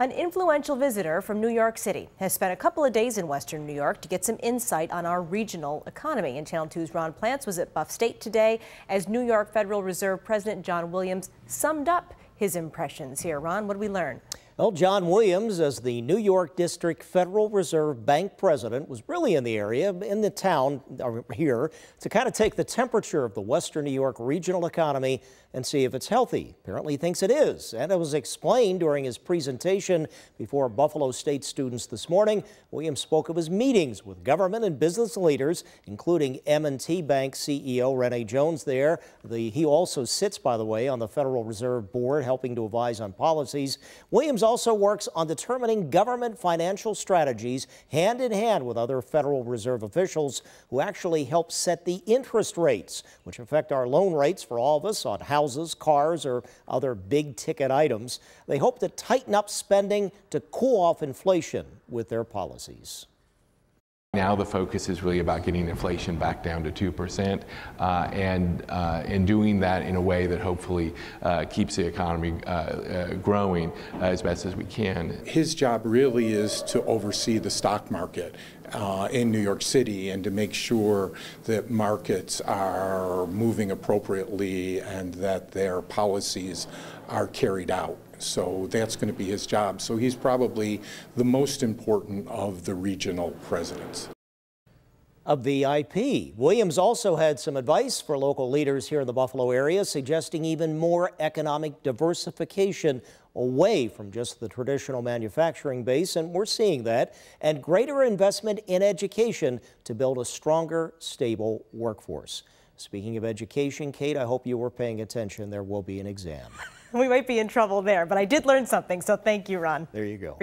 An influential visitor from New York City has spent a couple of days in Western New York to get some insight on our regional economy. And Channel 2's Ron Plants was at Buff State today as New York Federal Reserve President John Williams summed up his impressions. Here, Ron, what did we learn? Well, John Williams, as the New York District Federal Reserve Bank president, was really in the area, in the town uh, here, to kind of take the temperature of the Western New York regional economy and see if it's healthy. Apparently, he thinks it is. And it was explained during his presentation before Buffalo State students this morning. Williams spoke of his meetings with government and business leaders, including M&T Bank CEO René Jones there. The, he also sits, by the way, on the Federal Reserve Board, helping to advise on policies. Williams also works on determining government financial strategies hand in hand with other Federal Reserve officials who actually help set the interest rates, which affect our loan rates for all of us on houses, cars, or other big ticket items. They hope to tighten up spending to cool off inflation with their policies. Now the focus is really about getting inflation back down to 2% uh, and, uh, and doing that in a way that hopefully uh, keeps the economy uh, uh, growing as best as we can. His job really is to oversee the stock market uh, in New York City and to make sure that markets are moving appropriately and that their policies are carried out. So that's going to be his job. So he's probably the most important of the regional presidents. A VIP. Williams also had some advice for local leaders here in the Buffalo area, suggesting even more economic diversification away from just the traditional manufacturing base, and we're seeing that, and greater investment in education to build a stronger, stable workforce. Speaking of education, Kate, I hope you were paying attention. There will be an exam. we might be in trouble there, but I did learn something, so thank you, Ron. There you go.